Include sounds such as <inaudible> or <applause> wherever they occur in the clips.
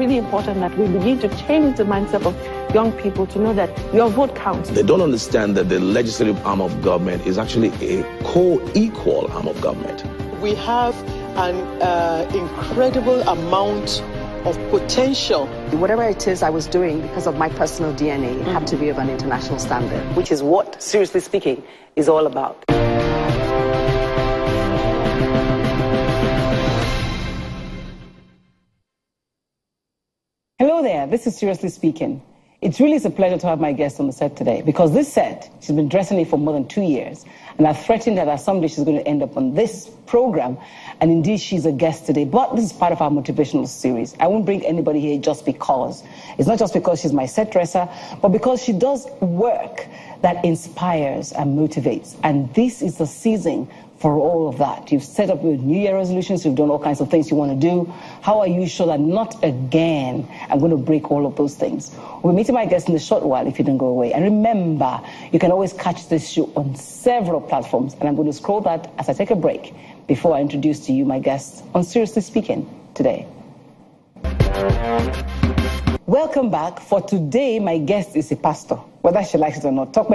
really important that we begin to change the mindset of young people to know that your vote counts. They don't understand that the legislative arm of government is actually a co-equal arm of government. We have an uh, incredible amount of potential. Whatever it is I was doing because of my personal DNA mm-hmm. had to be of an international standard, which is what, seriously speaking, is all about. Hello there, this is Seriously Speaking. It really is a pleasure to have my guest on the set today because this set, she's been dressing it for more than two years, and I've threatened that at some day she's going to end up on this program, and indeed she's a guest today. But this is part of our motivational series. I won't bring anybody here just because. It's not just because she's my set dresser, but because she does work that inspires and motivates. And this is the season for all of that. You've set up your New Year resolutions, you've done all kinds of things you want to do. How are you sure that not again I'm going to break all of those things? We're meeting my guest in a short while if you don't go away. And remember, you can always catch this show on several platforms. And I'm going to scroll that as I take a break before I introduce to you my guest on Seriously Speaking today. Welcome back. For today, my guest is a pastor, whether she likes it or not. Tope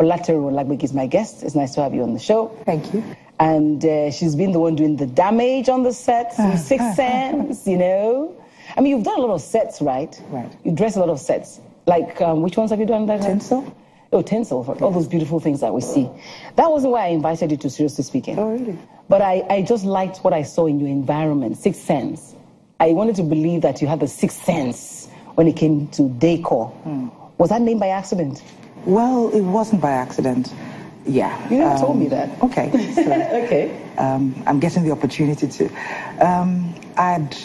Olateru Olagbegi is my guest. It's nice to have you on the show. Thank you. And uh, she's been the one doing the damage on the sets, some <laughs> Six Sense, you know. I mean, you've done a lot of sets, right? Right. You dress a lot of sets. Like, um, which ones have you done? That Tinsel. Oh, tinsel, for all those beautiful things that we see. That wasn't why I invited you to Seriously Speaking. Oh, really? But I, I just liked what I saw in your environment, Sixth Sense. I wanted to believe that you had the sixth sense when it came to decor. Hmm. Was that named by accident? Well, it wasn't by accident. Yeah. You never um, told me um, that. Okay. <laughs> So, okay. Um, I'm getting the opportunity to. Um, I'd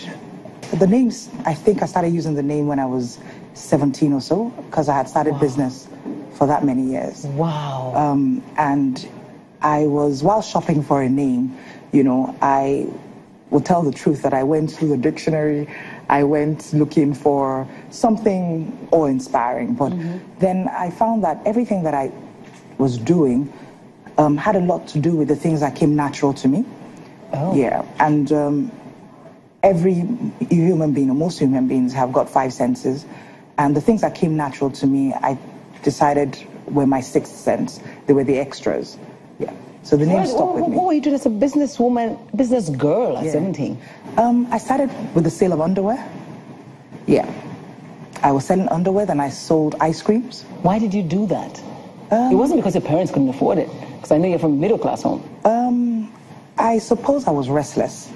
the names. I think I started using the name when I was 17 or so because I had started wow. business for that many years. Wow. Um, and I was while shopping for a name, you know, I will tell the truth that I went through the dictionary I went looking for something awe-inspiring. But mm-hmm. then I found that everything that I was doing um, had a lot to do with the things that came natural to me. Oh. Yeah, and um, every human being, or most human beings, have got five senses, and the things that came natural to me, I decided were my sixth sense. They were the extras. So the name what, stuck what, with me. What were you doing as a businesswoman, business girl at yeah. 17? Um, I started with the sale of underwear. Yeah. I was selling underwear, then I sold ice creams. Why did you do that? Um, it wasn't because your parents couldn't afford it, because I know you're from a middle class home. Um, I suppose I was restless.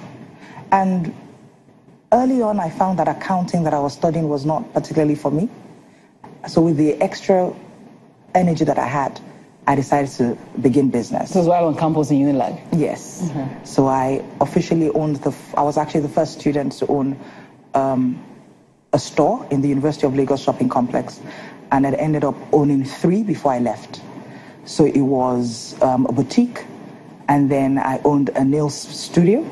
And early on, I found that accounting that I was studying was not particularly for me. So with the extra energy that I had, I decided to begin business. This was while on campus in Unilag? Yes. Mm-hmm. So I officially owned the, I was actually the first student to own um, a store in the University of Lagos shopping complex. And I ended up owning three before I left. So it was um, a boutique, and then I owned a nail studio,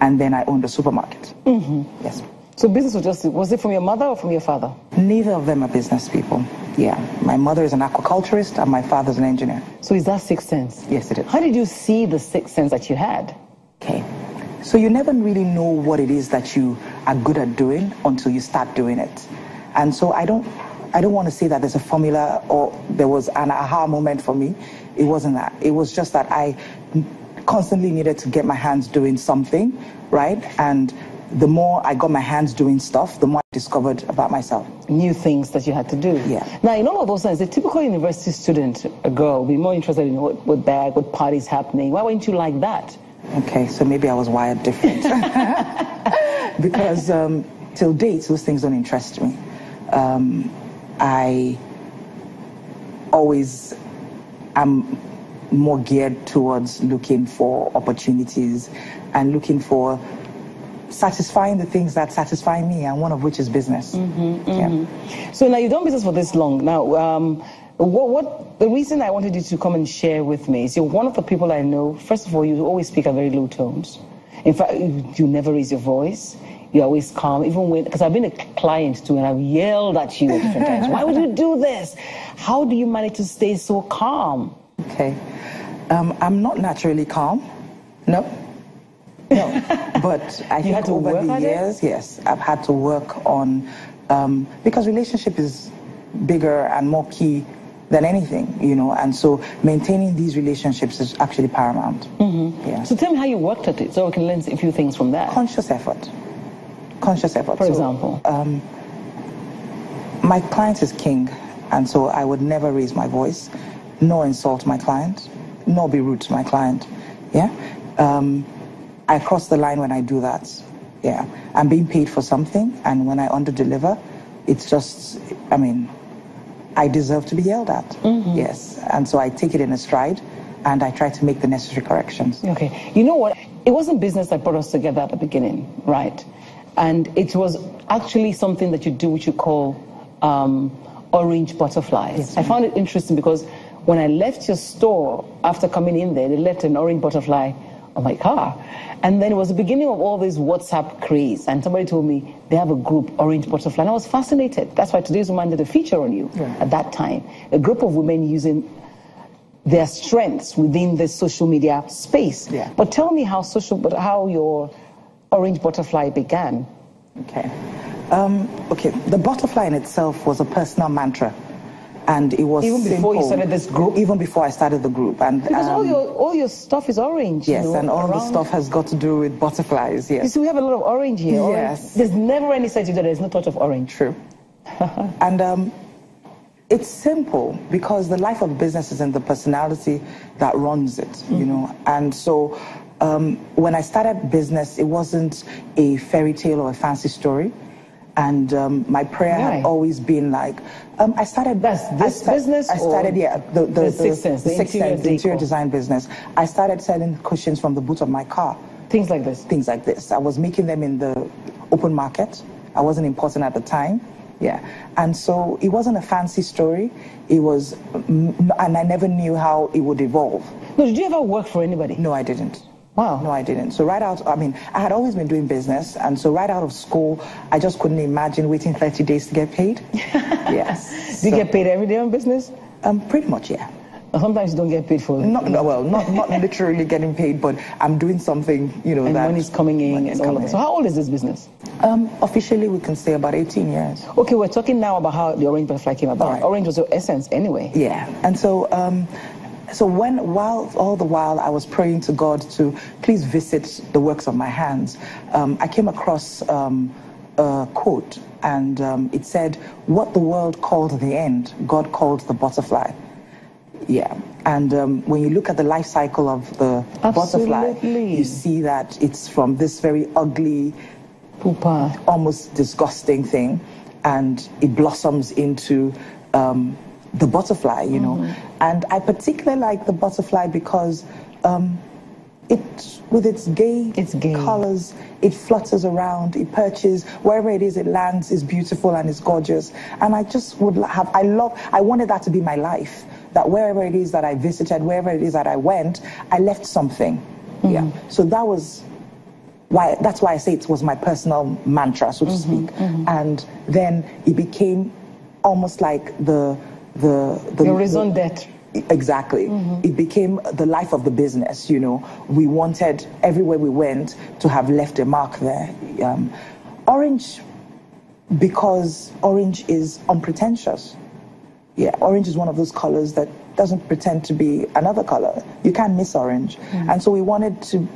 and then I owned a supermarket. Mm-hmm. Yes. So business was just, was it from your mother or from your father? Neither of them are business people. Yeah. My mother is an aquaculturist and my father's an engineer. So is that sixth sense? Yes, it is. How did you see the sixth sense that you had? Okay. So you never really know what it is that you are good at doing until you start doing it. And so I don't I don't want to say that there's a formula or there was an aha moment for me. It wasn't that. It was just that I constantly needed to get my hands doing something, right? And the more I got my hands doing stuff, the more I discovered about myself. New things that you had to do. Yeah. Now, in all of those things, a typical university student, a girl, will be more interested in what, what bag, what party's happening. Why weren't you like that? Okay, so maybe I was wired different. <laughs> because um, till date, those things don't interest me. Um, I always am more geared towards looking for opportunities and looking for satisfying the things that satisfy me, and one of which is business. Mm-hmm, mm-hmm. Yeah. So now you've done business for this long. Now, um, what, what, the reason I wanted you to come and share with me is you're one of the people I know. First of all, you always speak at very low tones. In fact, you, you never raise your voice. You're always calm, even when because I've been a client too, and I've yelled at you at different times. Why would you do this? How do you manage to stay so calm? Okay, um, I'm not naturally calm. No, No, <laughs> but I You think over the it? years, yes, I've had to work on um, because relationship is bigger and more key than anything, you know, and so maintaining these relationships is actually paramount. Mm-hmm. Yeah. So tell me how you worked at it so we can learn a few things from that. Conscious effort. Conscious effort. For So, example? um, my client is king, and so I would never raise my voice, nor insult my client, nor be rude to my client. Yeah, um, I cross the line when I do that. Yeah, I'm being paid for something, and when I underdeliver, it's just, I mean, I deserve to be yelled at. Yes, and so I take it in a stride, and I try to make the necessary corrections. Okay. You know what? It wasn't business that brought us together at the beginning, right? And it was actually something that you do, which you call um, orange butterflies. I found it interesting because when I left your store after coming in there, they left an orange butterfly on my car. And then it was the beginning of all this WhatsApp craze. And somebody told me they have a group, Orange Butterfly. And I was fascinated. That's why today's woman did a feature on you at that time. A group of women using their strengths within the social media space. Yeah. But tell me how social, but how your Orange Butterfly began. Okay. Um, okay. The butterfly in itself was a personal mantra, and it was Even before you started this group? Even before I started the group, and Because all um, your all your stuff is orange. yes, you know, and all the around- stuff has got to do with butterflies. You Yes, see, we have a lot of orange here. Orange- Yes. There's never any side that there's no touch of orange. true. <laughs> and um, it's simple because the life of business is in the personality that runs it, you Mm-hmm. know. And so, um, when I started business, it wasn't a fairy tale or a fancy story. And um, my prayer Why? had always been like, um, I started. That's I this sta- business I started, yeah, the the, the Sixth Sense, the Sixth interior Sense, the interior design business. I started selling cushions from the boot of my car Things like this. things like this. I was making them in the open market. I wasn't important at the time. Yeah. And so it wasn't a fancy story. It was, mm, and I never knew how it would evolve. No, did you ever work for anybody? No, I didn't. Wow. No, I didn't. So right out, I mean, I had always been doing business, and so right out of school, I just couldn't imagine waiting 30 days to get paid. <laughs> yes. Do you So, get paid every day on business? Um, pretty much, yeah. Sometimes you don't get paid for Not, no, well, not not literally getting paid, but I'm doing something, you know, and that money's coming in money's and all of coming that. So how old is this business? Um, officially, we can say about 18 years. Okay, we're talking now about how the orange butterfly came about. Right. Orange was your essence anyway. Yeah, and so um, so when while all the while I was praying to God to please visit the works of my hands, um, I came across um, a quote, and um, it said, "What the world called the end, God called the butterfly." Yeah, and um, when you look at the life cycle of the butterfly, you see that it's from this very ugly Pupa. almost disgusting thing, and it blossoms into um, the butterfly, you know. And I particularly like the butterfly because um, it, with its gay, It's gay. colors, it flutters around, it perches wherever it is, it lands is beautiful and it's gorgeous. And I just would have, I love, I wanted that to be my life. That wherever it is that I visited, wherever it is that I went, I left something. Yeah. So that was why that's why I say it was my personal mantra, so to Mm-hmm, speak. And then it became almost like the the the Your raison d'etre. Exactly. It became the life of the business, you know. We wanted everywhere we went to have left a mark there. Um, orange, because orange is unpretentious. Yeah, orange is one of those colors that doesn't pretend to be another color. You can't miss orange. And so we wanted to